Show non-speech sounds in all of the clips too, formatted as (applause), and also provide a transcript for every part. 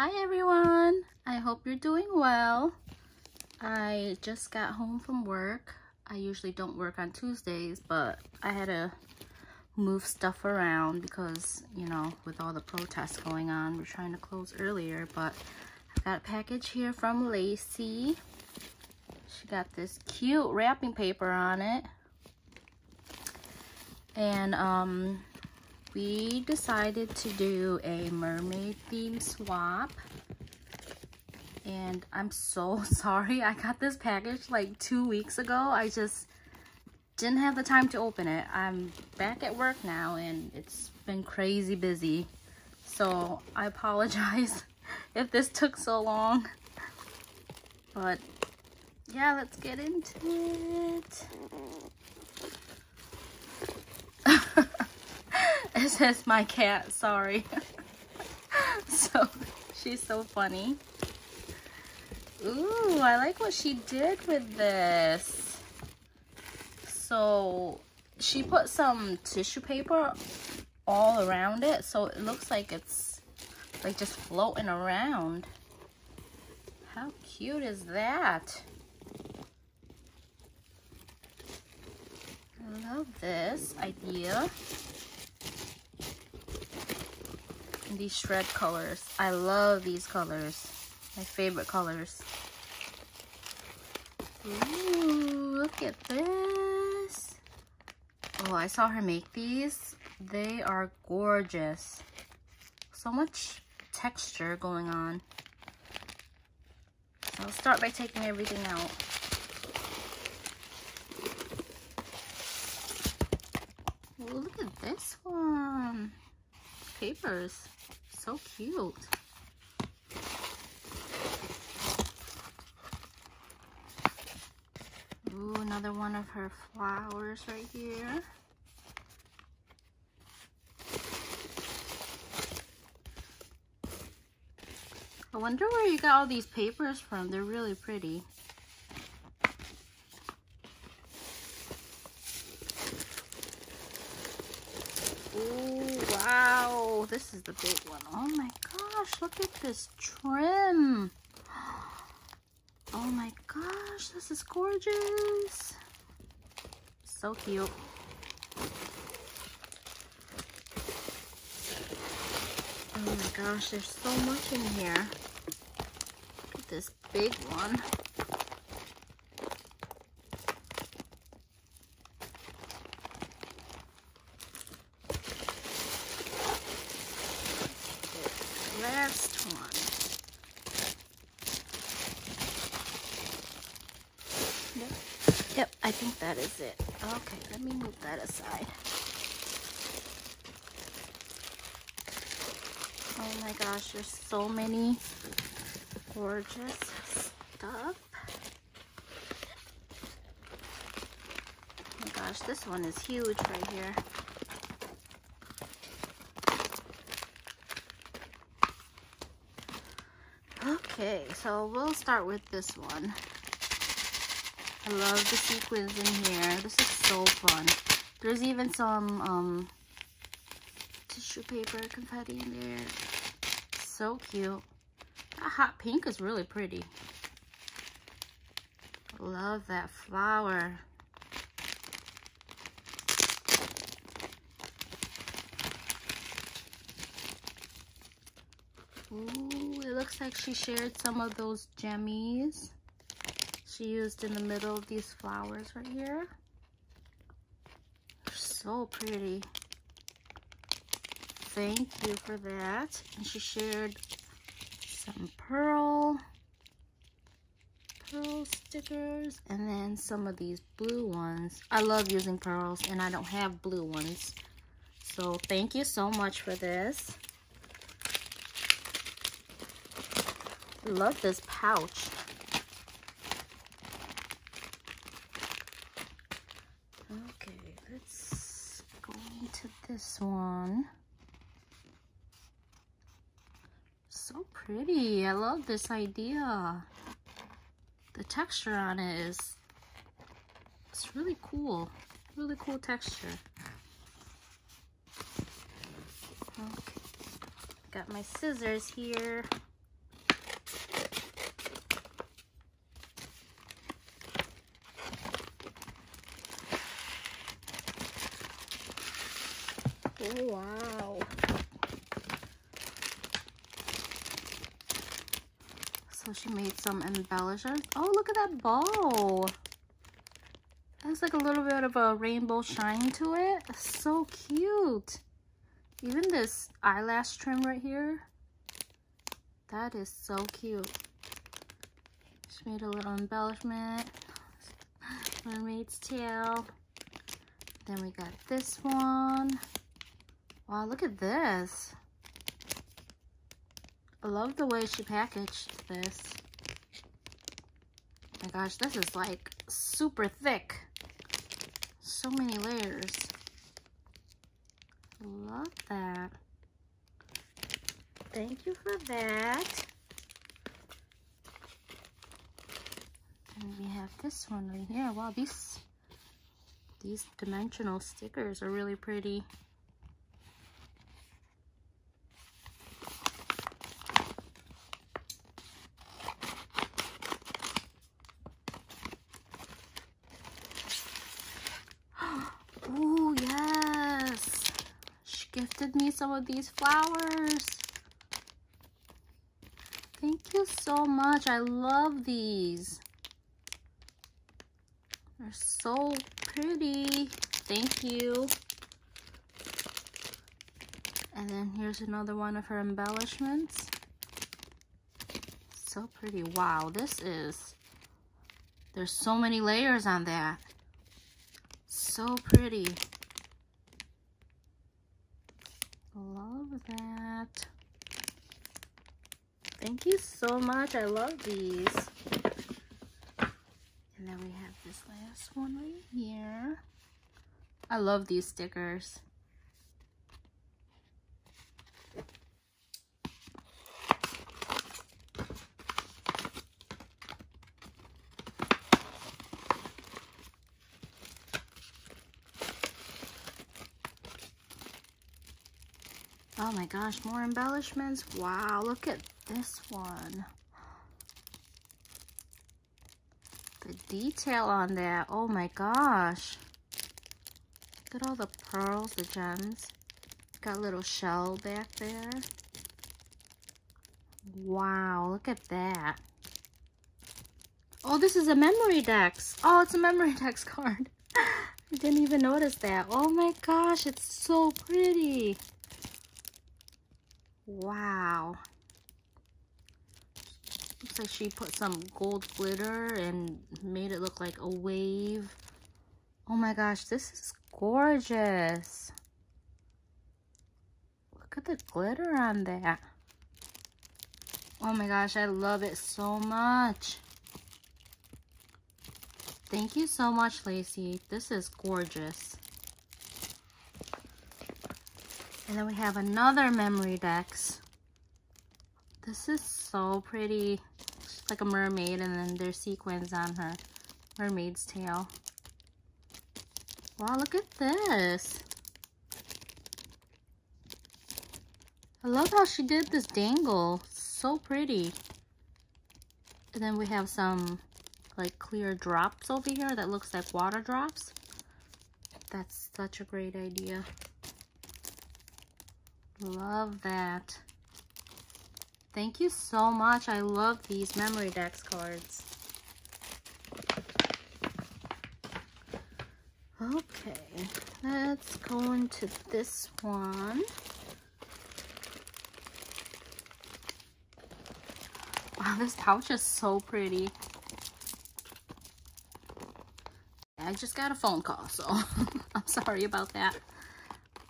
Hi everyone, I hope you're doing well. I just got home from work. I usually don't work on Tuesdays, but I had to move stuff around because, you know, with all the protests going on, we're trying to close earlier, but I got a package here from Lacey. She got this cute wrapping paper on it. And um, we decided to do a mermaid theme swap. And I'm so (laughs) sorry I got this package like two weeks ago. I just didn't have the time to open it. I'm back at work now and it's been crazy busy. So I apologize (laughs) if this took so long. But yeah let's get into it (laughs) it says my cat, sorry. (laughs) so, she's so funny. Ooh, I like what she did with this. So, she put some tissue paper all around it, so it looks like it's like just floating around. How cute is that? I love this idea. And these shred colors. I love these colors. My favorite colors. Ooh, look at this. Oh, I saw her make these. They are gorgeous. So much texture going on. I'll start by taking everything out. Ooh, look at this one. Papers so cute. Ooh, another one of her flowers right here. I wonder where you got all these papers from. They're really pretty. This is the big one. Oh my gosh, look at this trim. (gasps) Oh my gosh, this is gorgeous. So cute. Oh my gosh, there's so much in here. Look at this big one. Yep, I think that is it. Okay, let me move that aside. Oh my gosh, there's so many gorgeous stuff. Oh my gosh, this one is huge right here. Okay, so we'll start with this one. I love the sequins in here. This is so fun. There's even some um, tissue paper confetti in there. So cute. That hot pink is really pretty. Love that flower. Ooh, it looks like she shared some of those jemmies she used in the middle of these flowers right here. So pretty. Thank you for that. And she shared some pearl, pearl stickers, and then some of these blue ones. I love using pearls, and I don't have blue ones. So thank you so much for this. Love this pouch. This one. So pretty. I love this idea. The texture on it is it's really cool. Really cool texture. Okay. Got my scissors here. Wow. So she made some embellishments. Oh, look at that bow. Has like a little bit of a rainbow shine to it. So cute. Even this eyelash trim right here. That is so cute. Just made a little embellishment. Mermaid's tail. Then we got this one. Wow, look at this. I love the way she packaged this. Oh my gosh, this is like super thick. So many layers. Love that. Thank you for that. And we have this one right here. Wow, these these dimensional stickers are really pretty. oh, yes. She gifted me some of these flowers. Thank you so much. I love these. They're so pretty. Thank you. And then here's another one of her embellishments. So pretty. Wow, this is... There's so many layers on that. So pretty. Love that. Thank you so much. I love these. And then we have this last one right here. I love these stickers. Oh my gosh, more embellishments. Wow, look at this one. The detail on that. Oh my gosh. Look at all the pearls, the gems. Got a little shell back there. Wow, look at that. Oh, this is a Memorydex. Oh, it's a Memorydex (laughs) card. (laughs) I didn't even notice that. Oh my gosh, it's so pretty. Wow. Looks like she put some gold glitter and made it look like a wave. Oh my gosh, this is gorgeous. Look at the glitter on that. Oh my gosh, I love it so much. Thank you so much, Lacey. This is gorgeous. And then we have another memory dex. This is so pretty. She's like a mermaid and then there's sequins on her mermaid's tail. Wow, look at this. I love how she did this dangle. So pretty. And then we have some like clear drops over here that looks like water drops. That's such a great idea. Love that. Thank you so much. I love these Memorydex cards. Okay, let's go into this one. Wow, this pouch is so pretty. I just got a phone call, so (laughs) I'm sorry about that.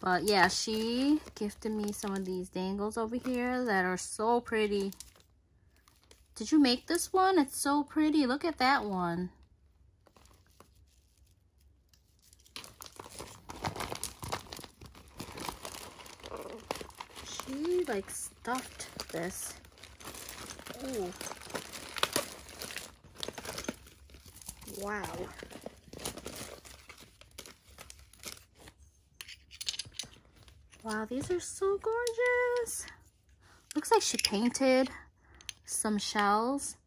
But yeah, she gifted me some of these dangles over here that are so pretty. Did you make this one? It's so pretty. Look at that one. She like stuffed this. Ooh. Wow. Wow, these are so gorgeous. Looks like she painted some shells.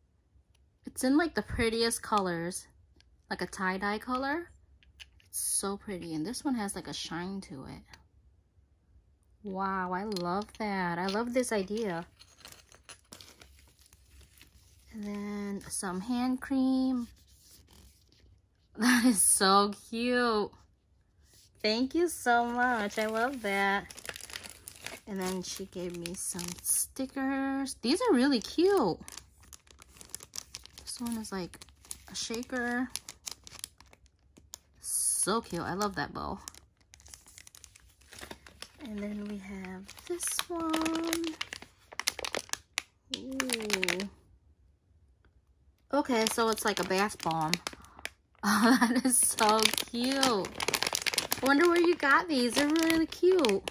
It's in like the prettiest colors, like a tie-dye color. So pretty. And this one has like a shine to it. Wow, I love that. I love this idea. And then some hand cream. (laughs) That is so cute. Thank you so much. I love that. And then she gave me some stickers. These are really cute. This one is like a shaker. So cute. I love that bow. And then we have this one. Ooh. Okay, so it's like a bath bomb. Oh, (laughs) that is so cute. I wonder where you got these. They're really cute.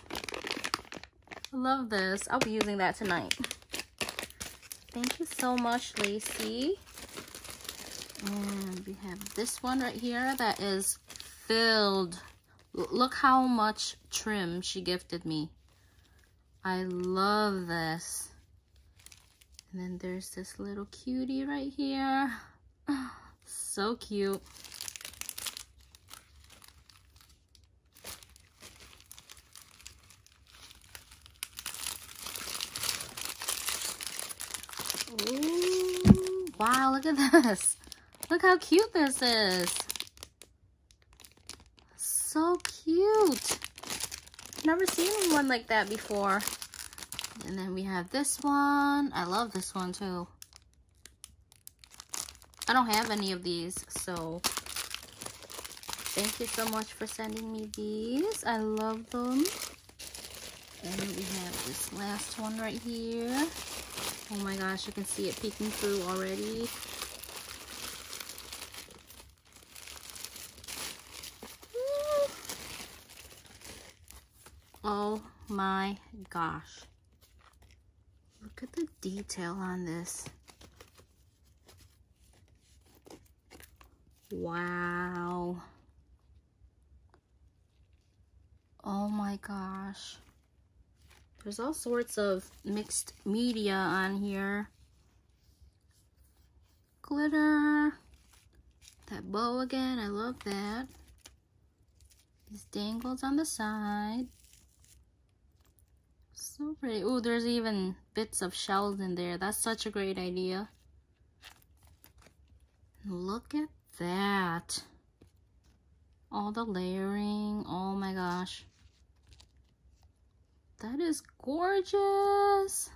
I love this. I'll be using that tonight. Thank you so much, Lacey. And we have this one right here that is filled. Look how much trim she gifted me. I love this. And then there's this little cutie right here. (sighs) so cute. Wow, look at this. Look how cute this is. So cute. Never seen one like that before. And then we have this one. I love this one too. I don't have any of these, so thank you so much for sending me these. I love them. And we have this last one right here. Oh my gosh, you can see it peeking through already. Oh my gosh. Look at the detail on this. Wow. Oh my gosh. There's all sorts of mixed media on here. Glitter. That bow again, I love that. These dangles on the side. So pretty. Oh, there's even bits of shells in there. That's such a great idea. Look at that. All the layering. Oh my gosh. That is gorgeous.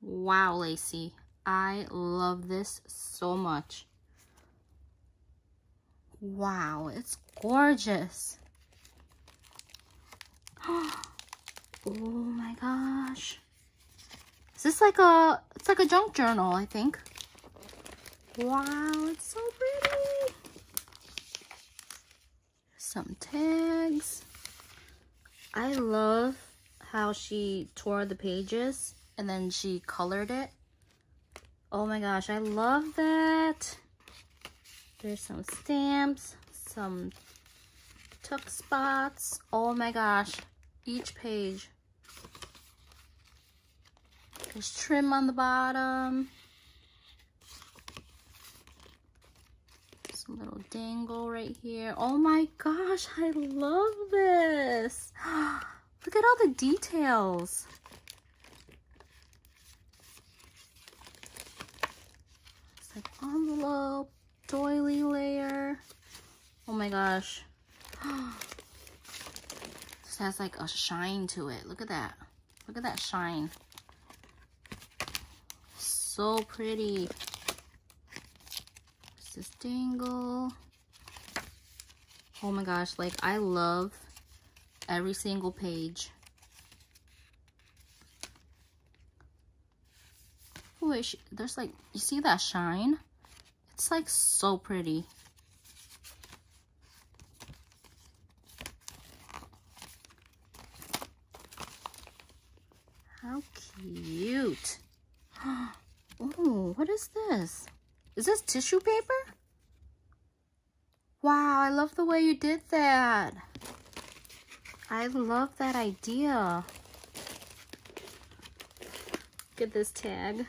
Wow, Lacey. I love this so much. Wow, it's gorgeous. (gasps) oh my gosh. Is this like a, it's like a junk journal, I think. Wow, it's so pretty. Some tags. I love how she tore the pages and then she colored it. Oh my gosh, I love that. There's some stamps, some tuck spots. Oh my gosh, each page. There's trim on the bottom. Little dangle right here. Oh my gosh, I love this. (gasps) Look at all the details. It's like envelope, doily layer. Oh my gosh. (gasps) This has like a shine to it. Look at that. Look at that shine. So pretty this dangle. Oh my gosh, like I love every single page. Wish there's like, you see that shine? It's like so pretty. How cute. (gasps) Oh, what is this? Is this tissue paper? Wow, I love the way you did that. I love that idea. At this tag. (laughs)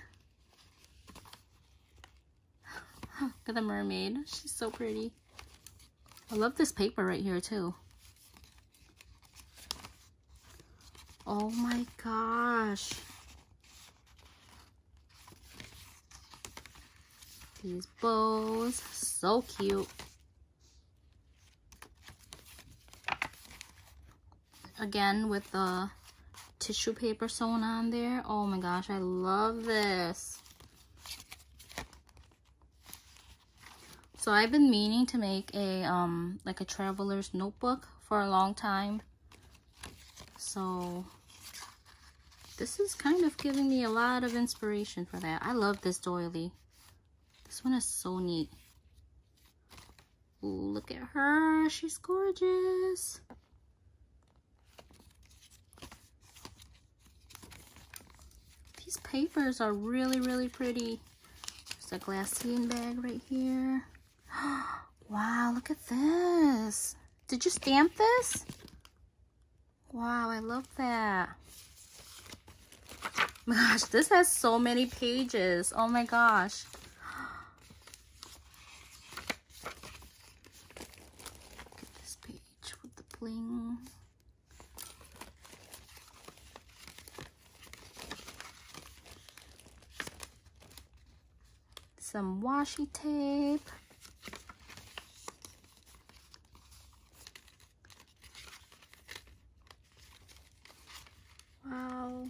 Look at the mermaid. She's so pretty. I love this paper right here too. Oh my gosh. These bows, so cute. Again, with the tissue paper sewn on there. Oh my gosh, I love this. So I've been meaning to make a um like a traveler's notebook for a long time. So this is kind of giving me a lot of inspiration for that. I love this doily. This one is so neat. Look at her. She's gorgeous. These papers are really, really pretty. There's a glassine bag right here. (gasps) wow, look at this. Did you stamp this? Wow, I love that. Gosh, this has so many pages. Oh my gosh. Look at this page with the bling. Some washi tape. Wow.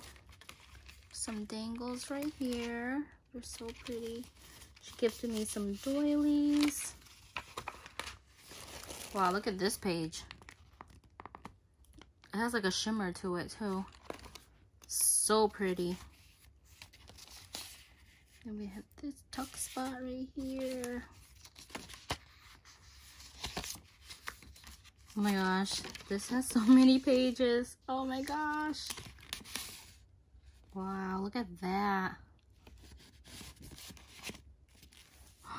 Some dangles right here. They're so pretty. She gifted me some doilies. Wow, look at this page. It has like a shimmer to it too. So pretty. And we have this tuck spot right here. Oh my gosh, this has so (laughs) many pages. Oh my gosh. Wow, look at that. (gasps)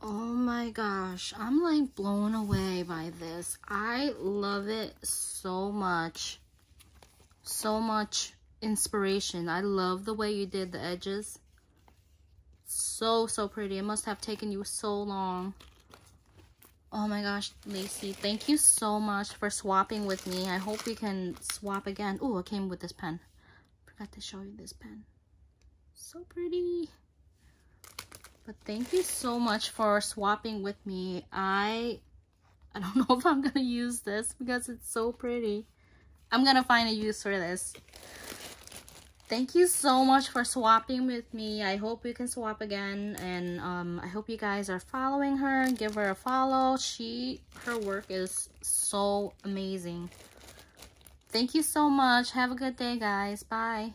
Oh my gosh, I'm like blown away by this. I love it so much. So much inspiration. I love the way you did the edges. So, so pretty. It must have taken you so long. Oh my gosh, Lacey, thank you so much for swapping with me. I hope we can swap again. Oh, it came with this pen forgot to show you this pen. So pretty. But thank you so much for swapping with me. I I don't (laughs) know if I'm gonna use this because it's so pretty. I'm gonna find a use for this. Thank you so much for swapping with me. I hope we can swap again. And um, I hope you guys are following her. Give her a follow. She, her work is so amazing. Thank you so much. Have a good day, guys. Bye.